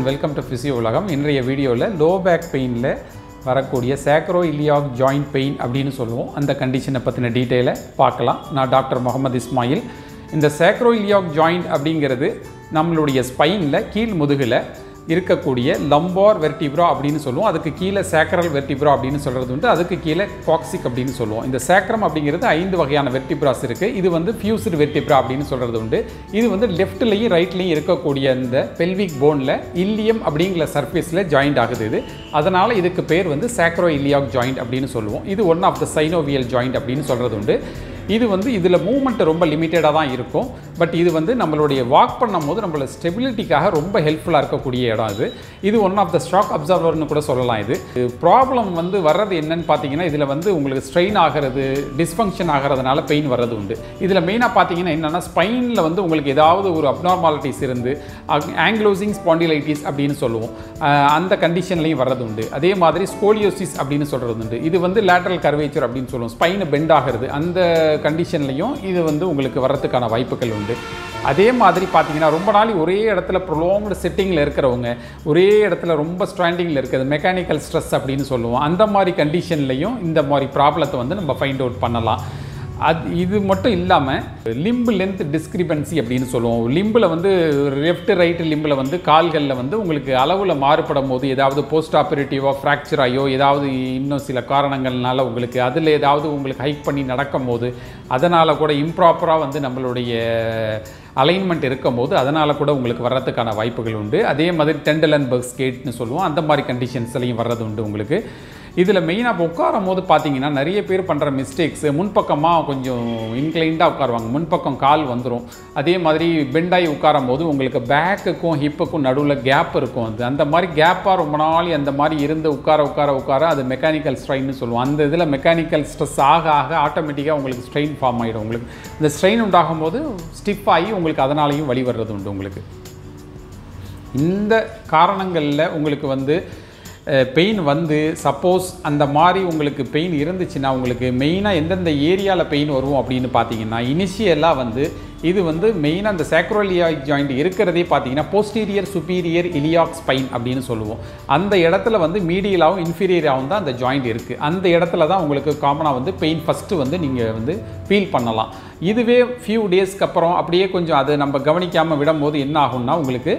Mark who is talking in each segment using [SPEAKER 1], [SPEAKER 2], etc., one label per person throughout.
[SPEAKER 1] And welcome to physio உலகம் இன்றைய வீடியோவில் லோ பேக் பெயினில் வரக்கூடிய சேக்ரோ இலியாக் ஜாயிண்ட் பெயின் அப்படின்னு சொல்லுவோம். அந்த கண்டிஷனை பற்றின டீட்டெயிலை பார்க்கலாம். நான் டாக்டர் முகமது இஸ்மாயில். இந்த சேக்ரோ இலியாக் ஜாயிண்ட் அப்படிங்கிறது நம்மளுடைய ஸ்பைனில் கீழ் முதுகில் இருக்கக்கூடிய லம்பார் வெர்டிப்ரா அப்படின்னு சொல்லுவோம். அதுக்கு கீழே சேக்கரல் வெர்டிப்ரா அப்படின்னு சொல்கிறது உண்டு. அதுக்கு கீழே காக்சிக் அப்படின்னு சொல்லுவோம். இந்த சேக்கரம் அப்படிங்கிறது ஐந்து வகையான வெர்டிப்ராஸ் இருக்குது இது வந்து ஃபியூஸ்டு வெர்டிப்ரா அப்படின்னு சொல்கிறது உண்டு. இது வந்து லெஃப்ட்லேயும் ரைட்லேயும் இருக்கக்கூடிய இந்த பெல்விக் போனில் இல்லியம் அப்படிங்கிற சர்ஃபேஸில் ஜாயிண்ட் ஆகுது இது. அதனால் இதுக்கு பேர் வந்து சேக்ரோ இல்லியாக் ஜாயிண்ட் அப்படின்னு சொல்லுவோம். இது one of the synovial joint அப்படின்னு சொல்கிறது உண்டு. இது வந்து இதில் மூவ்மெண்ட் ரொம்ப லிமிட்டடாக தான் இருக்கும். பட் இது வந்து நம்மளுடைய வாக் பண்ணும்போது நம்மளோட ஸ்டெபிலிட்டிக்காக ரொம்ப ஹெல்ப்ஃபுல்லாக இருக்கக்கூடிய இடம் இது. இது ஒன் ஆஃப் த ஸ்டாக் அப்சர்வர்னு கூட சொல்லலாம் இது. ப்ராப்ளம் வந்து வர்றது என்னன்னு பார்த்தீங்கன்னா இதில் வந்து உங்களுக்கு ஸ்ட்ரெயின் ஆகிறது டிஸ்ஃபங்க்ஷன் ஆகிறதுனால பெயின் வர்றது உண்டு. இதில் மெயினாக பார்த்தீங்கன்னா என்னென்னா ஸ்பைனில் வந்து உங்களுக்கு ஏதாவது ஒரு அப்நார்மாலிட்டிஸ் இருந்து ஆங்கிலோசிங் ஸ்பாண்டிலைட்டிஸ் அப்படின்னு சொல்லுவோம். அந்த கண்டிஷன்லையும் வர்றது உண்டு. அதே மாதிரி ஸ்கோலியோசிஸ் அப்படின்னு சொல்கிறது உண்டு. இது வந்து லேட்ரல் கர்வேச்சர் அப்படின்னு சொல்லுவோம். ஸ்பைனு பெண்ட் ஆகிறது. அந்த கண்டிஷன்லையும் இது வந்து உங்களுக்கு வர்றதுக்கான வாய்ப்புகள் உண்டு. அதே மாதிரி பார்த்தீங்கன்னா ரொம்ப நாள் ஒரே இடத்துல ப்ரொலாங்டு செட்டிங்கில் இருக்கிறவங்க ஒரே இடத்துல ரொம்ப ஸ்ட்ராண்டிங்கில் இருக்கிறது மெக்கானிக்கல் ஸ்ட்ரெஸ் அப்படின்னு சொல்லுவோம். அந்த மாதிரி கண்டிஷன்லையும் இந்த மாதிரி ப்ராப்ளத்தை வந்து நம்ம ஃபைண்ட் அவுட் பண்ணலாம். அது இது மட்டும் இல்லாமல் லிம்பு லென்த் டிஸ்கிரிபன்சி அப்படின்னு சொல்லுவோம். லிம்பில் வந்து லெஃப்ட் ரைட்டு லிம்பில் வந்து கால்களில் வந்து உங்களுக்கு அளவில் மாறுபடும் போது ஏதாவது போஸ்ட் ஆப்ரேட்டிவாக ஃப்ராக்சர் ஆகியோ ஏதாவது இன்னும் சில காரணங்கள்னால உங்களுக்கு அதில் ஏதாவது உங்களுக்கு ஹைக் பண்ணி நடக்கும் போது அதனால் கூட இம்ப்ராப்பராக வந்து நம்மளுடைய அலைன்மெண்ட் இருக்கும் போது அதனால் கூட உங்களுக்கு வர்றதுக்கான வாய்ப்புகள் உண்டு. அதே மாதிரி டெண்டலன் பர்க் ஸ்கேட்னு சொல்லுவோம். அந்த மாதிரி கண்டிஷன்ஸ்லையும் வர்றது உண்டு உங்களுக்கு. இதில் மெயினாக இப்போ உட்காரும் போது பார்த்தீங்கன்னா நிறைய பேர் பண்ணுற மிஸ்டேக்ஸ் முன்பக்கமாக கொஞ்சம் இன்க்ளைண்டாக உட்காருவாங்க. முன்பக்கம் கால் வந்துடும் அதே மாதிரி பெண்டாகி உட்காரும் போது உங்களுக்கு பேக்குக்கும் ஹிப்புக்கும் நடுவில் கேப் இருக்கும் அது. அந்த மாதிரி கேப்பாக ரொம்ப நாள் அந்த மாதிரி இருந்து உட்கார உட்கார உட்கார அது மெக்கானிக்கல் ஸ்ட்ரெயின்னு சொல்லுவோம். அந்த இதில் மெக்கானிக்கல் ஸ்ட்ரெஸ் ஆக ஆக ஆட்டோமேட்டிக்காக உங்களுக்கு ஸ்ட்ரெயின் ஃபார்ம் ஆகிடும் உங்களுக்கு இந்த ஸ்ட்ரெயின் உண்டாகும் போது ஸ்டிஃப் ஆகி உங்களுக்கு அதனாலையும் வழி வர்றது உண்டு உங்களுக்கு. இந்த காரணங்களில் உங்களுக்கு வந்து பெயின் வந்து சப்போஸ் அந்த மாதிரி உங்களுக்கு பெயின் இருந்துச்சுன்னா உங்களுக்கு மெயினாக எந்தெந்த ஏரியாவில் பெயின் வரும் அப்படின்னு பார்த்தீங்கன்னா இனிஷியலாக வந்து இது வந்து மெயினாக அந்த சேக்ரோலியாக் ஜாயிண்ட் இருக்கிறதே பார்த்தீங்கன்னா போஸ்டீரியர் சுப்பீரியர் இலியாக் ஸ்பைன் அப்படின்னு சொல்லுவோம். அந்த இடத்துல வந்து மீடியலாகவும் இன்ஃபீரியராகவும் தான் அந்த ஜாயிண்ட் இருக்குது அந்த இடத்துல தான் உங்களுக்கு காமனாக வந்து பெயின் ஃபஸ்ட்டு வந்து நீங்கள் வந்து ஃபீல் பண்ணலாம். இதுவே ஃபியூ டேஸ்க்கு அப்புறம் அப்படியே கொஞ்சம் அதை நம்ம கவனிக்காமல் விடும்போது என்ன ஆகும்னா உங்களுக்கு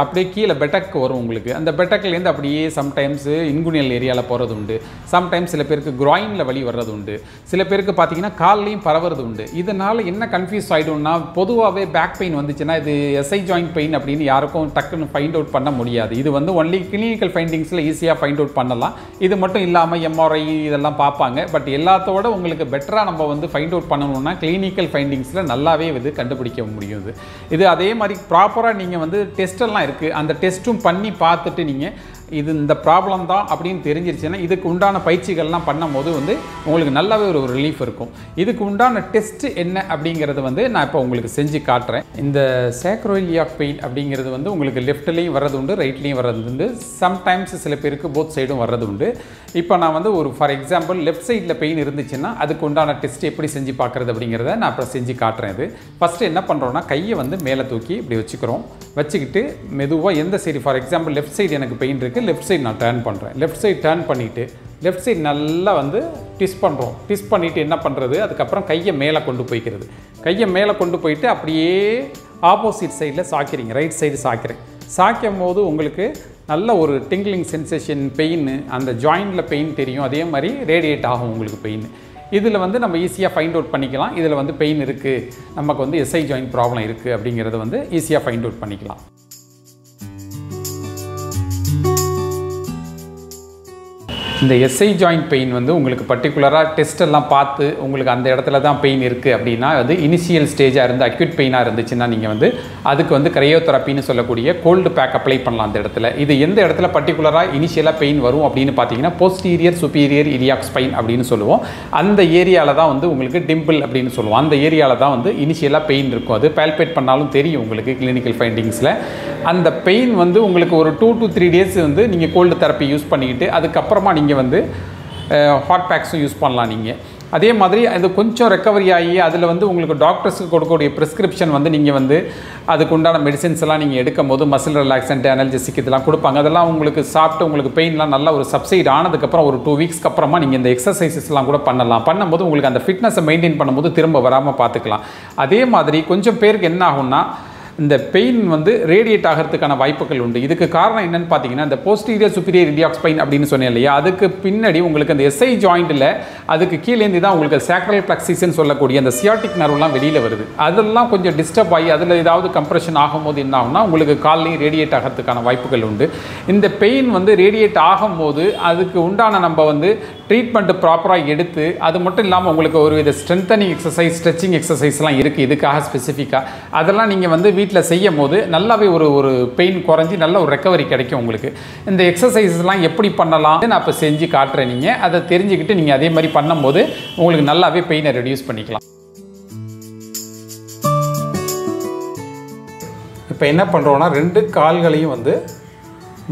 [SPEAKER 1] அப்படியே கீழே பெட்டக் வரும் உங்களுக்கு. அந்த பெட்டக்லேருந்து அப்படியே சம்டைம்ஸு இன்குனியல் ஏரியாவில் போகிறது உண்டு. சம்டைம்ஸ் சில பேருக்கு க்ராயினில் வழி வர்றது உண்டு. சில பேருக்கு பார்த்தீங்கன்னா கால்லையும் பரவுறது உண்டு. இதனால் என்ன கன்ஃபியூஸ் ஆகிடும்னா பொதுவாகவே பேக் பெயின் வந்துச்சுன்னா இது எஸ்ஐ ஜாயிண்ட் பெயின் அப்படின்னு யாருக்கும் டக்குன்னு ஃபைண்ட் அவுட் பண்ண முடியாது. இது வந்து ஒன்லி கிளினிக்கல் ஃபைண்டிங்ஸில் ஈஸியாக ஃபைண்ட் அவுட் பண்ணலாம். இது மட்டும் இல்லாமல் எம்ஆர்ஐ இதெல்லாம் பார்ப்பாங்க பட் எல்லாத்தோட உங்களுக்கு பெட்டராக நம்ம வந்து ஃபைண்ட் அவுட் பண்ணணும்னா கிளினிக்கல் ஃபைண்டிங்ஸில் நல்லாவே இது கண்டுபிடிக்க முடியும் இது. இது அதே மாதிரி ப்ராப்பராக நீங்கள் வந்து டெஸ்டெல்லாம் இருக்குது அந்த டெஸ்ட்டும் பண்ணி பார்த்துட்டு நீங்கள் இது இந்த ப்ராப்ளம் தான் அப்படின்னு தெரிஞ்சிருச்சுன்னா இதுக்கு உண்டான பயிற்சிகள்லாம் பண்ணும்போது வந்து உங்களுக்கு நல்லாவே ஒரு ரிலீஃப் இருக்கும். இதுக்கு உண்டான டெஸ்ட்டு என்ன அப்படிங்கிறது வந்து நான் இப்போ உங்களுக்கு செஞ்சு காட்டுறேன். இந்த சேக்ரோயிலியாக் பெயின் அப்படிங்கிறது வந்து உங்களுக்கு லெஃப்ட்லேயும் வர்றது உண்டு ரைட்லேயும் வர்றது உண்டு. சம்டைம்ஸ் சில பேருக்கு போத் சைடும் வர்றது உண்டு. இப்போ நான் வந்து ஒரு ஃபார் எக்ஸாம்பிள் லெஃப்ட் சைடில் பெயின் இருந்துச்சுன்னா அதுக்கு உண்டான டெஸ்ட் எப்படி செஞ்சு பார்க்குறது அப்படிங்கிறத நான் இப்போ செஞ்சு காட்டுறேன் இது. ஃபஸ்ட்டு என்ன பண்ணுறோன்னா கையை வந்து மேலே தூக்கி இப்படி வச்சுக்கிறோம். வச்சுக்கிட்டு மெதுவாக எந்த side for example left side எனக்கு பெயின் இருக்குது லெஃப்ட் சைடு நான் டேர்ன் பண்ணுறேன் லெஃப்ட் சைடு டேர்ன் பண்ணிவிட்டு லெஃப்ட் சைடு நல்லா வந்து டிஸ் பண்ணுறோம் டிஸ் பண்ணிவிட்டு என்ன பண்ணுறது அதுக்கப்புறம் கையை மேலே கொண்டு போய்க்கிறது. கையை மேலே கொண்டு போயிட்டு அப்படியே ஆப்போசிட் சைடில் சாக்கிறீங்க ரைட் சைடு சாக்கிறேன் சாய்க்கும் போது உங்களுக்கு நல்ல ஒரு டிங்கிளிங் சென்சேஷன் பெயின் அந்த ஜாயிண்டில் பெயின் தெரியும். அதே மாதிரி ரேடியேட் ஆகும் உங்களுக்கு பெயின் இதில் வந்து நம்ம ஈஸியாக ஃபைண்ட் அவுட் பண்ணிக்கலாம். இதில் வந்து பெயின் இருக்குது நமக்கு வந்து எஸ்ஐ ஜாயின் ப்ராப்ளம் இருக்குது அப்படிங்கிறத வந்து ஈஸியாக ஃபைண்ட் அவுட் பண்ணிக்கலாம். இந்த எஸ்ஐ ஜாயிண்ட் பெயின் வந்து உங்களுக்கு பர்டிகுலராக டெஸ்டெல்லாம் பார்த்து உங்களுக்கு அந்த இடத்துல தான் பெயின் இருக்குது அப்படின்னா அது இனிஷியல் ஸ்டேஜாக இருந்து அக்யூட் பெயினாக இருந்துச்சுன்னா நீங்கள் வந்து அதுக்கு வந்து கிரையோதெரப்பின்னு சொல்லக்கூடிய கோல்டு பேக் அப்ளை பண்ணலாம் அந்த இடத்துல. இது எந்த இடத்துல பர்டிகுலராக இனிஷியலாக பெயின் வரும் அப்படின்னு பார்த்தீங்கன்னா போஸ்டீரியர் சுப்பீரியர் இரியாக் ஸ்பைன் அப்படின்னு சொல்லுவோம். அந்த ஏரியாவில் தான் வந்து உங்களுக்கு டிம்பிள் அப்படின்னு சொல்லுவோம். அந்த ஏரியாவில் தான் வந்து இனிஷியலாக பெயின் இருக்கும். அது பால்பேட் பண்ணாலும் தெரியும் உங்களுக்கு கிளினிக்கல் ஃபைண்டிங்ஸில் அந்த பெயின் வந்து உங்களுக்கு ஒரு டூ டு த்ரீ டேஸ் வந்து நீங்கள் கோல்டு தெரப்பி யூஸ் பண்ணிக்கிட்டு அதுக்கப்புறமா நீங்கள் வந்து ஹாட் பேக்ஸும் யூஸ் பண்ணலாம் நீங்கள் அதே மாதிரி அது கொஞ்சம் ரெக்கவரி ஆகி அதில் வந்து உங்களுக்கு டாக்டர்ஸுக்கு கொடுக்கக்கூடிய ப்ரிஸ்கிரிப்ஷன் வந்து நீங்கள் வந்து அதுக்கு உண்டான மெடிசின்ஸ் எல்லாம் நீங்கள் எடுக்கும் போது மசில் ரிலாக்ஸன்ட் அனல்ஜெசிக் இதெல்லாம் கொடுப்பாங்க. அதெல்லாம் உங்களுக்கு சாப்பிட்டு உங்களுக்கு பெயின்லாம் நல்லா ஒரு சப்சைட் ஆனதுக்கப்புறம் ஒரு டூ வீக்ஸ்க்கு அப்புறமா நீங்கள் இந்த எக்ஸசைசஸ்லாம் கூட பண்ணலாம். பண்ணும்போது உங்களுக்கு அந்த ஃபிட்னஸை மெயின்டைன் பண்ணும்போது திரும்ப வராமல் பார்த்துக்கலாம். அதே மாதிரி கொஞ்சம் பேருக்கு என்ன ஆகும்னா இந்த பெயின் வந்து ரேடியேட் ஆகிறதுக்கான வாய்ப்புகள் உண்டு. இதுக்கு காரணம் என்னென்னு பார்த்தீங்கன்னா இந்த போஸ்டீரியர் சுப்பீரியர் இண்டியாக்ஸ் பெயின் அப்படின்னு சொன்னேன் இல்லையா? அதுக்கு பின்னாடி உங்களுக்கு அந்த எஸ்ஐ ஜாயிண்ட்டில் அதுக்கு கீழேந்து தான் உங்களுக்கு சேக்ரல் பிளக்சிஸ்ன்னு சொல்லக்கூடிய அந்த சியாட்டிக் நர்வ்லாம் வெளியில் வருது. அதெல்லாம் கொஞ்சம் டிஸ்டர்ப் ஆகி அதில் ஏதாவது கம்ப்ரெஷன் ஆகும்போது என்ன ஆகும்னா உங்களுக்கு கால்லையும் ரேடியேட் ஆகிறதுக்கான வாய்ப்புகள் உண்டு. இந்த பெயின் வந்து ரேடியேட் ஆகும்போது அதுக்கு உண்டான நம்ம வந்து ட்ரீட்மெண்ட்டு ப்ராப்பராக எடுத்து அது மட்டும் இல்லாமல் உங்களுக்கு ஒரு வித ஸ்ட்ரென்தனிங் எக்ஸசைஸ் ஸ்ட்ரெச்சிங் எக்ஸசைஸ்லாம் இருக்குது இதுக்காக ஸ்பெசிஃபிக்காக அதெல்லாம் நீங்கள் வந்து வீட்டில் செய்யும் போது நல்லாவே ஒரு ஒரு பெயின் குறைஞ்சி நல்ல ஒரு ரெக்கவரி கிடைக்கும் உங்களுக்கு. இந்த எக்ஸசைஸ்லாம் எப்படி பண்ணலாம் நான் இப்போ செஞ்சு காட்டுறேன் நீங்கள் அதை தெரிஞ்சுக்கிட்டு நீங்கள் அதே மாதிரி பண்ணும்போது உங்களுக்கு நல்லாவே பெயினை ரெடியூஸ் பண்ணிக்கலாம். இப்போ என்ன பண்ணுறோன்னா ரெண்டு கால்களையும் வந்து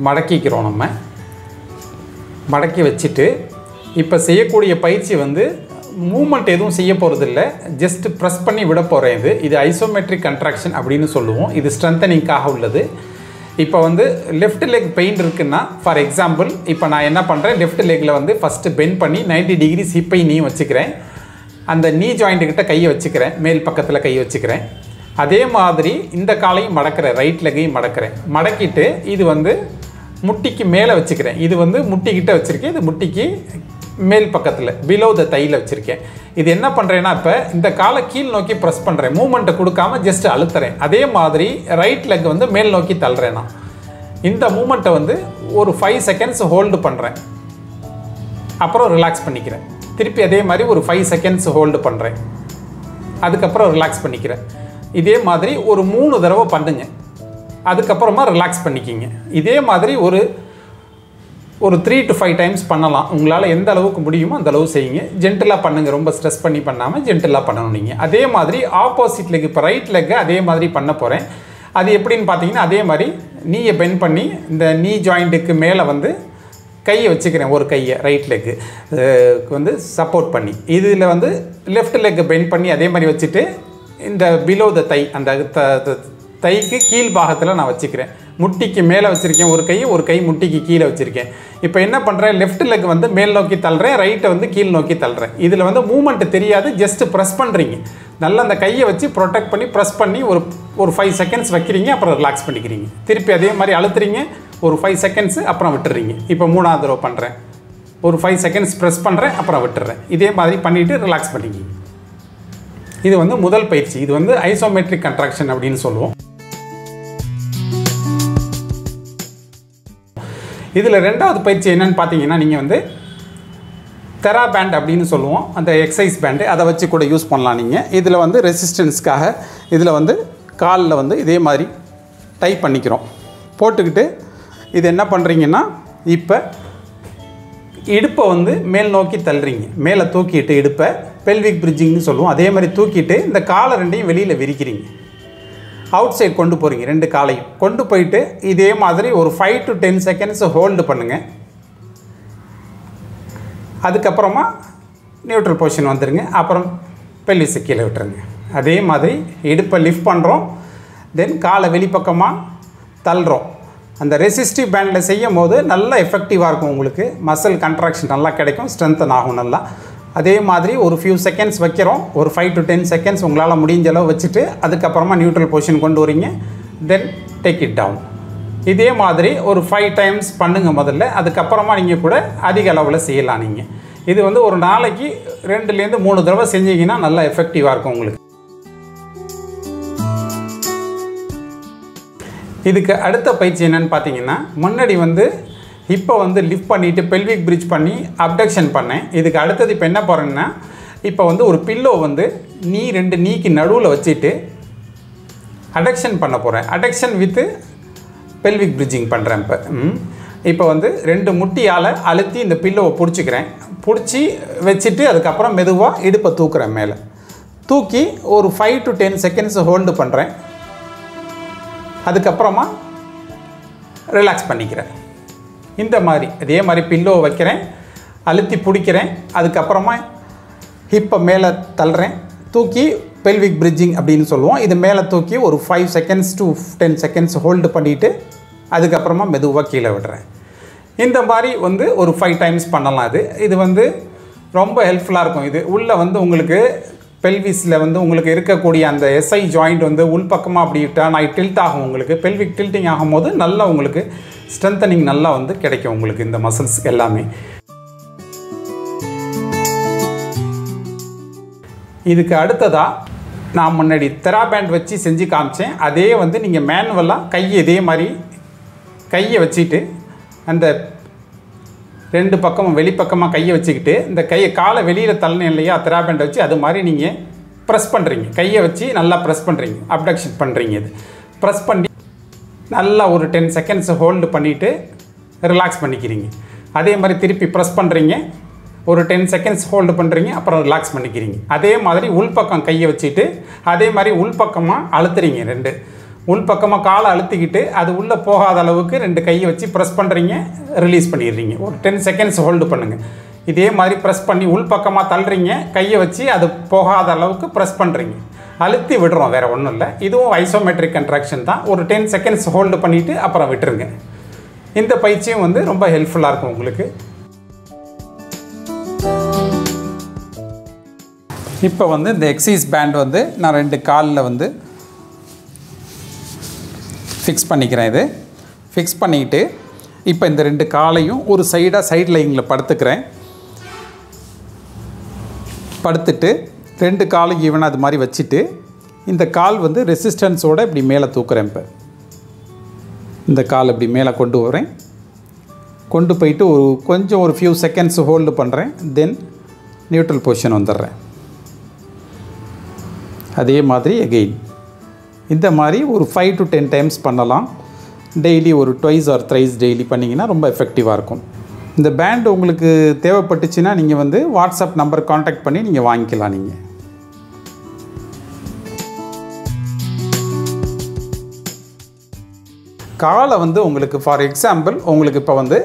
[SPEAKER 1] மடக்கிக்கிறோம் நம்ம. மடக்கி வச்சுட்டு இப்போ செய்யக்கூடிய பயிற்சி வந்து மூமெண்ட் எதுவும் செய்ய போகிறதில்ல ஜஸ்ட் ப்ரெஸ் பண்ணி விட போகிறேன் இது. இது ஐசோமெட்ரிக் கன்ட்ராக்ஷன் அப்படின்னு சொல்லுவோம். இது ஸ்ட்ரென்தனிங்காக உள்ளது. இப்போ வந்து லெஃப்ட் லெக் பெயின் இருக்குன்னா ஃபார் எக்ஸாம்பிள் இப்போ நான் என்ன பண்ணுறேன் லெஃப்ட் லெக்கில் வந்து ஃபஸ்ட்டு பெண்ட் பண்ணி 90 டிகிரி சிப்பை நீ வச்சுக்கிறேன். அந்த நீ ஜாயிண்ட்டுக்கிட்ட கையை வச்சுக்கிறேன். மேல் பக்கத்தில் கை வச்சுக்கிறேன். அதே மாதிரி இந்த காலையும் மடக்கிறேன். ரைட் லெக்கையும் மடக்கிறேன். மடக்கிட்டு இது வந்து முட்டிக்கு மேலே வச்சுக்கிறேன். இது வந்து முட்டிக்கிட்ட வச்சுருக்கேன். இது முட்டிக்கு மேல் பக்கத்தில் பிலோ த தையில் வச்சுருக்கேன். இது என்ன பண்ணுறேன்னா இப்போ இந்த காலை கீழ் நோக்கி ப்ரெஸ் பண்ணுறேன் மூமெண்ட்டை கொடுக்காம ஜஸ்ட் அழுத்துறேன். அதே மாதிரி ரைட் லெக் வந்து மேல் நோக்கி தள்ளுறேன் நான். இந்த மூமெண்ட்டை வந்து ஒரு ஃபைவ் செகண்ட்ஸ் ஹோல்டு பண்ணுறேன் அப்புறம் ரிலாக்ஸ் பண்ணிக்கிறேன். திருப்பி அதே மாதிரி ஒரு ஃபைவ் செகண்ட்ஸ் ஹோல்டு பண்ணுறேன் அதுக்கப்புறம் ரிலாக்ஸ் பண்ணிக்கிறேன். இதே மாதிரி ஒரு மூணு தடவை பண்ணுங்க. அதுக்கப்புறமா ரிலாக்ஸ் பண்ணிக்கிங்க. இதே மாதிரி ஒரு ஒரு த்ரீ டு ஃபைவ் டைம்ஸ் பண்ணலாம். உங்களால் எந்த அளவுக்கு முடியுமோ அந்த அளவு செய்யுங்க. ஜென்டலாக பண்ணுங்கள் ரொம்ப ஸ்ட்ரெஸ் பண்ணி பண்ணாமல் ஜென்டலாக பண்ணணும் நீங்கள் அதே மாதிரி ஆப்போசிட் லெக் இப்போ ரைட் லெக்கை அதே மாதிரி பண்ண போகிறேன் அது எப்படின்னு பார்த்தீங்கன்னா அதே மாதிரி நீயை பென் பண்ணி இந்த நீ ஜாயிண்ட்டுக்கு மேலே வந்து கையை வச்சுக்கிறேன். ஒரு கையை ரைட் லெக்கு வந்து சப்போர்ட் பண்ணி. இதில் வந்து லெஃப்ட் லெக்கை பெண்ட் பண்ணி அதே மாதிரி வச்சுட்டு இந்த பிலோ த தை அந்த த- த- தைக்கு கீழ் பாகத்தில் நான் வச்சுக்கிறேன். முட்டிக்கு மேலே வச்சுருக்கேன். ஒரு கை ஒரு கை முட்டிக்கு கீழே வச்சுருக்கேன். இப்போ என்ன பண்ணுறேன் லெஃப்ட் லெக் வந்து மேல் நோக்கி தள்ளுறேன் ரைட்டை வந்து கீழ் நோக்கி தள்ளுறேன். இதில் வந்து மூமெண்ட் தெரியாது ஜஸ்ட் ப்ரெஸ் பண்ணுறீங்க நல்லா அந்த கையை வச்சு ப்ரொடெக்ட் பண்ணி ப்ரெஸ் பண்ணி ஒரு ஒரு ஃபைவ் செகண்ட்ஸ் வைக்கிறீங்க அப்புறம் ரிலாக்ஸ் பண்ணிக்கிறீங்க. திருப்பி அதே மாதிரி அழுத்துறீங்க ஒரு ஃபைவ் செகண்ட்ஸ் அப்புறம் விட்டுறீங்க. இப்போ மூணாவது தடவை பண்ணுறேன் ஒரு ஃபைவ் செகண்ட்ஸ் ப்ரெஸ் பண்ணுறேன் அப்புறம் விட்டுறேன். இதே மாதிரி பண்ணிவிட்டு ரிலாக்ஸ் பண்ணிக்கிங்க இது வந்து முதல் பயிற்சி. இது வந்து ஐசோமெட்ரிக் கன்ட்ராக்ஷன் அப்படின்னு சொல்லுவோம். இதில் ரெண்டாவது பயிற்சி என்னென்னு பார்த்தீங்கன்னா நீங்கள் வந்து தெரா பேண்ட் அப்படின்னு சொல்லுவோம். அந்த எக்ஸசைஸ் பேண்டு அதை வச்சு கூட யூஸ் பண்ணலாம் நீங்கள் இதில் வந்து ரெசிஸ்டன்ஸ்க்காக இதில் வந்து காலில் வந்து இதே மாதிரி டைப் பண்ணிக்கிறோம். போட்டுக்கிட்டு இது என்ன பண்ணுறீங்கன்னா இப்போ இடுப்பை வந்து மேல் நோக்கி தள்ளுறீங்க. மேலே தூக்கிட்டு இடுப்பை பெல்விக் பிரிட்ஜிங்னு சொல்லுவோம். அதே மாதிரி தூக்கிட்டு இந்த காலை ரெண்டையும் வெளியில் விரிக்கிறீங்க. அவுட் சைட் கொண்டு போகிறீங்க ரெண்டு காலையும். கொண்டு போயிட்டு இதே மாதிரி ஒரு five to ten seconds hold பண்ணுங்கள் அதுக்கப்புறமா நியூட்ரல் பொசிஷன் வந்துடுங்க அப்புறம் பெல்லிஸை கீழே விட்டுருங்க. அதே மாதிரி இடுப்பை லிஃப்ட் பண்ணுறோம் தென் காலை வெளிப்பக்கமாக தள்ளுறோம். அந்த ரெசிஸ்டிவ் பேண்டில் செய்யும் போது நல்லா எஃபெக்டிவாக இருக்கும் உங்களுக்கு. மசில் கன்ட்ராக்ஷன் நல்லா கிடைக்கும் ஸ்ட்ரென்த்தன் ஆகும் நல்லா. அதே மாதிரி ஒரு ஃபியூ செகண்ட்ஸ் வைக்கிறோம். ஒரு ஃபைவ் டு டென் செகண்ட்ஸ் உங்களால் முடிஞ்ச அளவு வச்சுட்டு அதுக்கப்புறமா நியூட்ரல் பொசிஷன் கொண்டு வரீங்க. தென் டேக் இட் டவுன் இதே மாதிரி ஒரு ஃபைவ் டைம்ஸ் பண்ணுங்கள் முதல்ல. அதுக்கப்புறமா நீங்கள் கூட அதிக அளவில் செய்யலாம் நீங்கள் இது வந்து ஒரு நாளைக்கு ரெண்டுலேருந்து மூணு தடவை செஞ்சீங்கன்னா நல்லா எஃபெக்டிவாக இருக்கும் உங்களுக்கு. இதுக்கு அடுத்த பயிற்சி என்னன்னு பார்த்தீங்கன்னா முன்னாடி வந்து இப்போ வந்து லிஃப்ட் பண்ணிவிட்டு பெல்விக் பிரிட்ஜ் பண்ணி அப்டக்ஷன் பண்ணேன். இதுக்கு அடுத்தது இப்போ என்ன போகிறேன்னா இப்போ வந்து ஒரு பில்லோ வந்து நீ ரெண்டு நீக்கு நடுவில் வச்சுட்டு அடக்ஷன் பண்ண போகிறேன் அடக்ஷன் வித்து பெல்விக் பிரிட்ஜிங் பண்ணுறேன் இப்போ. இப்போ வந்து ரெண்டு முட்டியால் அழுத்தி இந்த பில்லோவை பிடிச்சிக்கிறேன். பிடிச்சி வச்சுட்டு அதுக்கப்புறம் மெதுவாக இடுப்பை தூக்குறேன் மேலே. தூக்கி ஒரு five to ten seconds hold பண்ணுறேன் அதுக்கப்புறமா ரிலாக்ஸ் பண்ணிக்கிறேன். இந்த மாதிரி அதே மாதிரி பில்லோ வைக்கிறேன் அழுத்தி பிடிக்கிறேன் அதுக்கப்புறமா ஹிப்பை மேலே தள்ளுறேன். தூக்கி பெல்விக் பிரிட்ஜிங் அப்படின்னு சொல்லுவோம். இது மேலே தூக்கி ஒரு five seconds to ten seconds hold பண்ணிவிட்டு அதுக்கப்புறமா மெதுவாக கீழே விடுறேன். இந்த மாதிரி வந்து ஒரு ஃபைவ் டைம்ஸ் பண்ணலாம் அது. இது வந்து ரொம்ப ஹெல்ப்ஃபுல்லாக இருக்கும். இது உள்ளே வந்து உங்களுக்கு பெல்விஸில் வந்து உங்களுக்கு இருக்கக்கூடிய அந்த எஸ்ஐ ஜாயிண்ட் வந்து உள்பக்கமாக அப்படி டேர்ன் ஆகி டில்ட் ஆகும் உங்களுக்கு. பெல்விக் டில்ட்டிங் ஆகும்போது நல்லா உங்களுக்கு ஸ்ட்ரென்தனிங் நல்லா வந்து கிடைக்கும் உங்களுக்கு இந்த மசில்ஸ் எல்லாமே. இதுக்கு அடுத்ததாக நான் முன்னாடி தெராபேண்ட் வச்சு செஞ்சு காமிச்சேன். அதே வந்து நீங்கள் மேனுவலாக கையை இதே மாதிரி கையை வச்சுட்டு அந்த ரெண்டு பக்கமும் வெளிப்பக்கமாக கையை வச்சுக்கிட்டு இந்த கையை காலை வெளியில் தள்ளணும் இல்லையா திராபெண்டை வச்சு அது மாதிரி நீங்கள் ப்ரெஸ் பண்ணுறீங்க கையை வச்சு நல்லா ப்ரெஸ் பண்ணுறீங்க அப்டக்ஷன் பண்ணுறீங்க இது. ப்ரெஸ் பண்ணி நல்லா ஒரு டென் செகண்ட்ஸ் ஹோல்டு பண்ணிவிட்டு ரிலாக்ஸ் பண்ணிக்கிறீங்க. அதே மாதிரி திருப்பி ப்ரெஸ் பண்ணுறீங்க ஒரு டென் செகண்ட்ஸ் ஹோல்டு பண்ணுறீங்க அப்புறம் ரிலாக்ஸ் பண்ணிக்கிறீங்க. அதே மாதிரி உள்பக்கம் கையை வச்சுட்டு அதே மாதிரி உள்பக்கமாக அழுத்துறீங்க ரெண்டு. உள்பக்கமாக காலை அழுத்திக்கிட்டு அது உள்ளே போகாத அளவுக்கு ரெண்டு கையை வச்சு ப்ரெஸ் பண்ணுறீங்க ரிலீஸ் பண்ணிடுறீங்க. ஒரு டென் செகண்ட்ஸ் ஹோல்டு பண்ணுங்கள் இதே மாதிரி ப்ரெஸ் பண்ணி உள்பக்கமாக தள்ளுறீங்க கையை வச்சு அது போகாத அளவுக்கு ப்ரெஸ் பண்ணுறீங்க அழுத்தி விடுறோம் வேறு ஒன்றும் இல்லை. இதுவும் ஐசோமெட்ரிக் கன்ட்ராக்ஷன் தான். ஒரு டென் செகண்ட்ஸ் ஹோல்டு பண்ணிவிட்டு அப்புறம் விட்டுருங்க. இந்த பயிற்சியும் வந்து ரொம்ப ஹெல்ப்ஃபுல்லாக இருக்கும் உங்களுக்கு. இப்போ வந்து இந்த எக்ஸைஸ் பேண்ட் வந்து நான் ரெண்டு காலில் வந்து ஃபிக்ஸ் பண்ணிக்கிறேன் இது. ஃபிக்ஸ் பண்ணிக்கிட்டு இப்போ இந்த ரெண்டு காலையும் ஒரு சைடாக சைட் லைனில் படுத்துக்கிறேன். படுத்துட்டு ரெண்டு காலும் ஈவனாக அது மாதிரி வச்சுட்டு இந்த கால் வந்து ரெசிஸ்டன்ஸோடு இப்படி மேலே தூக்குறேன் இப்போ. இந்த கால் இப்படி மேலே கொண்டு வரேன். கொண்டு போயிட்டு ஒரு கொஞ்சம் ஒரு ஃபியூ செகண்ட்ஸ் ஹோல்டு பண்ணுறேன் தென் நியூட்ரல் பொசிஷன் வந்துடுறேன். அதே மாதிரி எகெயின் இந்த மாதிரி ஒரு ஃபைவ் டு டென் டைம்ஸ் பண்ணலாம். டெய்லி ஒரு ட்வைஸ் ஆர் த்ரைஸ் டெய்லி பண்ணிங்கன்னா ரொம்ப எஃபெக்டிவாக இருக்கும். இந்த பேண்ட் உங்களுக்கு தேவைப்பட்டுச்சுன்னா நீங்கள் வந்து வாட்ஸ்அப் நம்பர் காண்டாக்ட் பண்ணி நீங்கள் வாங்கிக்கலாம் நீங்கள் காலை வந்து உங்களுக்கு ஃபார் எக்ஸாம்பிள் உங்களுக்கு இப்போ வந்து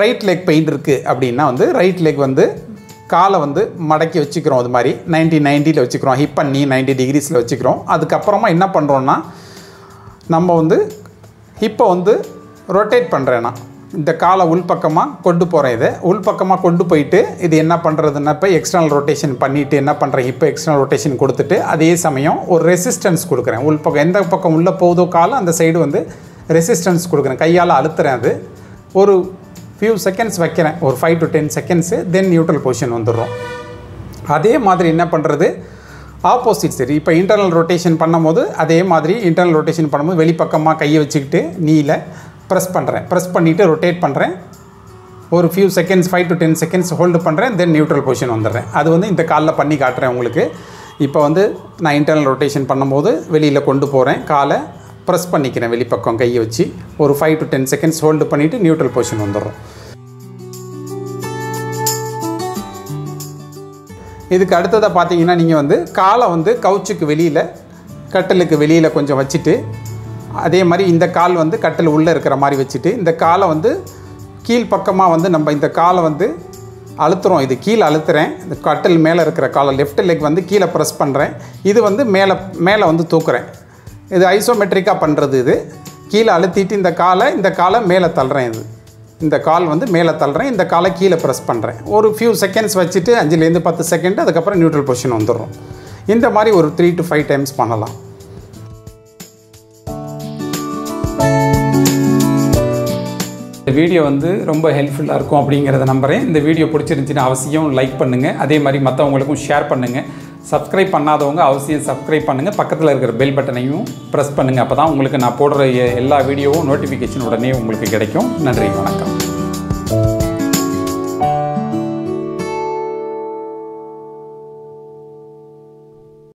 [SPEAKER 1] ரைட் லெக் பெயின் இருக்குது அப்படின்னா வந்து ரைட் லெக் வந்து காலை வந்து மடக்கி வச்சுக்கிறோம் அது மாதிரி. நைன்டி நைன்ட்டியில் வச்சுக்கிறோம். ஹிப் பண்ணி நைன்டி டிகிரிஸில் வச்சுக்கிறோம். அதுக்கப்புறமா என்ன பண்ணுறோன்னா நம்ம வந்து ஹிப்பை வந்து ரொட்டேட் பண்ணுறேன்னா இந்த காலை உள்பக்கமாக கொண்டு போகிறேன் இதை. உள்பக்கமாக கொண்டு போயிட்டு இது என்ன பண்ணுறதுன்னா இப்போ எக்ஸ்டர்னல் ரொட்டேஷன் பண்ணிவிட்டு என்ன பண்ணுறேன் இப்போ எக்ஸ்டர்னல் ரொட்டேஷன் கொடுத்துட்டு அதே சமயம் ஒரு ரெசிஸ்டன்ஸ் கொடுக்குறேன். உள்பக்கம் எந்த பக்கம் உள்ளே போகுதோ காலம் அந்த சைடு வந்து ரெசிஸ்டன்ஸ் கொடுக்குறேன். கையால் அழுத்துறேன் அது. ஒரு ஃபியூ செகண்ட்ஸ் வைக்கிறேன். ஒரு five to ten seconds then neutral position வந்துடுறோம். அதே மாதிரி என்ன பண்ணுறது ஆப்போசிட் சரி இப்போ இன்டர்னல் ரொட்டேஷன் பண்ணும்போது அதே மாதிரி இன்டர்னல் ரொட்டேஷன் பண்ணும்போது வெளிப்பக்கமாக கையை வச்சுக்கிட்டு நீல ப்ரெஸ் பண்ணுறேன் ப்ரெஸ் பண்ணிவிட்டு ரொட்டேட் பண்ணுறேன் ஒரு few seconds five to ten seconds hold பண்ணுறேன் தென் நியூட்ரல் பொசிஷன் வந்துடுறேன். அது வந்து இந்த காலில் பண்ணி காட்டுறேன் உங்களுக்கு. இப்போ வந்து நான் இன்டர்னல் ரொட்டேஷன் பண்ணும்போது வெளியில் கொண்டு போகிறேன் காலை ப்ரெஸ் பண்ணிக்கிறேன் வெளிப்பக்கம் கையை வச்சு. ஒரு five to ten seconds hold பண்ணிவிட்டு நியூட்ரல் பொசிஷன் வந்துடுறோம். இதுக்கு அடுத்ததாக பார்த்தீங்கன்னா நீங்கள் வந்து காலை வந்து கவுச்சுக்கு வெளியில் கட்டிலுக்கு வெளியில் கொஞ்சம் வச்சுட்டு அதே மாதிரி இந்த கால் வந்து கட்டில் உள்ளே இருக்கிற மாதிரி வச்சுட்டு இந்த காலை வந்து கீழ்ப்பக்கமாக வந்து நம்ம இந்த காலை வந்து அழுத்துறோம். இது கீழே அழுத்துறேன். இந்த கட்டில் மேலே இருக்கிற காலை லெஃப்ட் லெக் வந்து கீழே ப்ரெஸ் பண்ணுறேன் இது வந்து மேலே மேலே வந்து தூக்குறேன். இது ஐசோமெட்ரிக்காக பண்ணுறது இது. கீழே அழுத்திட்டு இந்த காலை இந்த காலை மேலே தள்ளுறேன் இது. இந்த கால் வந்து மேலே தள்ளுறேன் இந்த காலை கீழே ப்ரெஸ் பண்ணுறேன் ஒரு ஃபியூ செகண்ட்ஸ் வச்சுட்டு அஞ்சுலேருந்து பத்து செகண்ட் அதுக்கப்புறம் நியூட்ரல் பொசிஷன் வந்துடும் இந்த மாதிரி ஒரு த்ரீ டு ஃபைவ் டைம்ஸ் பண்ணலாம். இந்த வீடியோ வந்து ரொம்ப ஹெல்ப்ஃபுல்லாக இருக்கும் அப்படிங்கிறத நம்புகிறேன் இந்த வீடியோ பிடிச்சிருந்துச்சின்னா அவசியம் லைக் பண்ணுங்கள் அதே மாதிரி மற்றவங்களுக்கும் ஷேர் பண்ணுங்கள் சப்ஸ்கிரைப் பண்ணாதவங்க அவசியம் சப்ஸ்கிரைப் பண்ணுங்கள் பக்கத்தில் இருக்கிற பெல் பட்டனையும் ப்ரெஸ் பண்ணுங்கள் அப்போ தான் உங்களுக்கு நான் போடுற எ- எல்லா வீடியோவும் நோட்டிஃபிகேஷன் உடனே உங்களுக்கு கிடைக்கும். நன்றி வணக்கம்.